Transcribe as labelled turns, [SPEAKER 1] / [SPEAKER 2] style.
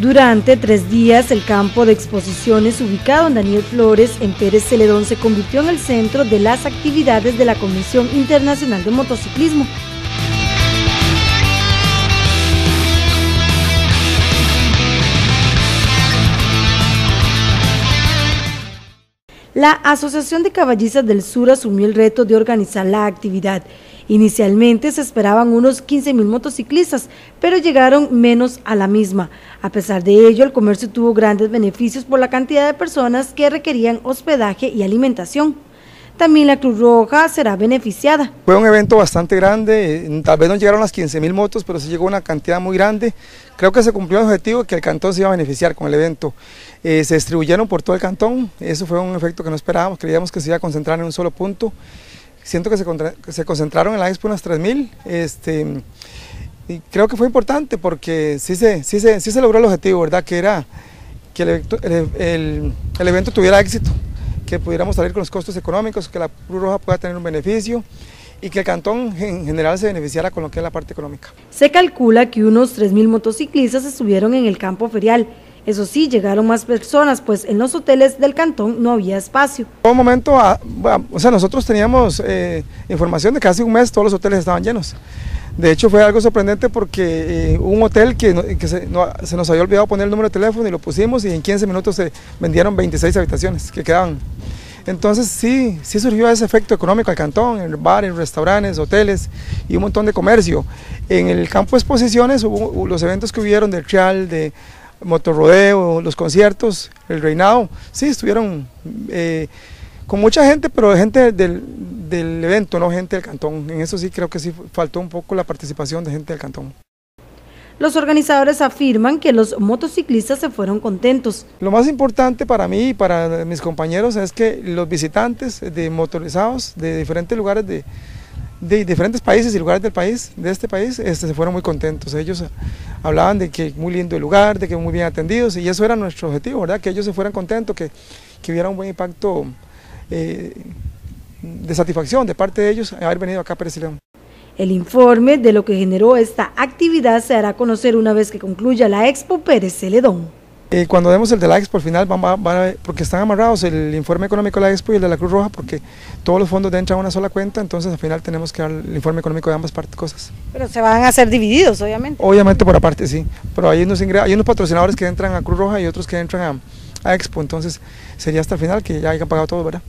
[SPEAKER 1] Durante tres días, el campo de exposiciones ubicado en Daniel Flores, en Pérez Celedón, se convirtió en el centro de las actividades de la Comisión Internacional de Motociclismo. La Asociación de Caballistas del Sur asumió el reto de organizar la actividad. Inicialmente se esperaban unos 15 mil motociclistas, pero llegaron menos a la misma. A pesar de ello, el comercio tuvo grandes beneficios por la cantidad de personas que requerían hospedaje y alimentación. También la Cruz Roja será beneficiada.
[SPEAKER 2] Fue un evento bastante grande, tal vez no llegaron las 15 mil motos, pero se llegó una cantidad muy grande. Creo que se cumplió el objetivo que el cantón se iba a beneficiar con el evento. Eh, se distribuyeron por todo el cantón, eso fue un efecto que no esperábamos, creíamos que se iba a concentrar en un solo punto. Siento que se, concentraron en la expo unas 3.000, este, y creo que fue importante porque sí se, sí, se, sí se logró el objetivo, ¿verdad? Que era que el, el evento tuviera éxito, que pudiéramos salir con los costos económicos, que la Cruz Roja pueda tener un beneficio y que el cantón en general se beneficiara con lo que es la parte económica.
[SPEAKER 1] Se calcula que unos 3.000 motociclistas estuvieron en el campo ferial. Eso sí, llegaron más personas, pues en los hoteles del cantón no había espacio.
[SPEAKER 2] En un momento, ah, o sea, nosotros teníamos eh, información de que hace un mes todos los hoteles estaban llenos. De hecho fue algo sorprendente porque eh, un hotel que, se, se, nos había olvidado poner el número de teléfono y lo pusimos y en 15 minutos se vendieron 26 habitaciones que quedaban. Entonces sí, sí surgió ese efecto económico al cantón, en bares, restaurantes, hoteles y un montón de comercio. En el campo de exposiciones hubo los eventos que hubieron del trial, de motorrodeo, los conciertos, el reinado, sí, estuvieron eh, con mucha gente, pero gente del, del evento, no gente del cantón. En eso sí creo que sí faltó un poco la participación de gente del cantón.
[SPEAKER 1] Los organizadores afirman que los motociclistas se fueron contentos.
[SPEAKER 2] Lo más importante para mí y para mis compañeros es que los visitantes de motorizados de diferentes lugares de, de diferentes países y lugares del país, de este país, este, se fueron muy contentos. Ellos hablaban de que muy lindo el lugar, de que muy bien atendidos y eso era nuestro objetivo, ¿verdad? Que ellos se fueran contentos, que, que hubiera un buen impacto eh, de satisfacción de parte de ellos haber venido acá a Pérez León.
[SPEAKER 1] El informe de lo que generó esta actividad se hará conocer una vez que concluya la Expo Pérez Celedón.
[SPEAKER 2] Eh, cuando demos el de la Expo al final, van, van, porque están amarrados el informe económico de la Expo y el de la Cruz Roja, porque todos los fondos entran a una sola cuenta, entonces al final tenemos que dar el informe económico de ambas partes cosas.
[SPEAKER 1] Pero se van a ser divididos, obviamente.
[SPEAKER 2] Obviamente por aparte, sí, pero hay unos, hay unos patrocinadores que entran a Cruz Roja y otros que entran a, a Expo, entonces sería hasta el final que ya hayan pagado todo, ¿verdad?